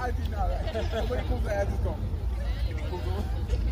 I, did not. Somebody that. Nobody calls it.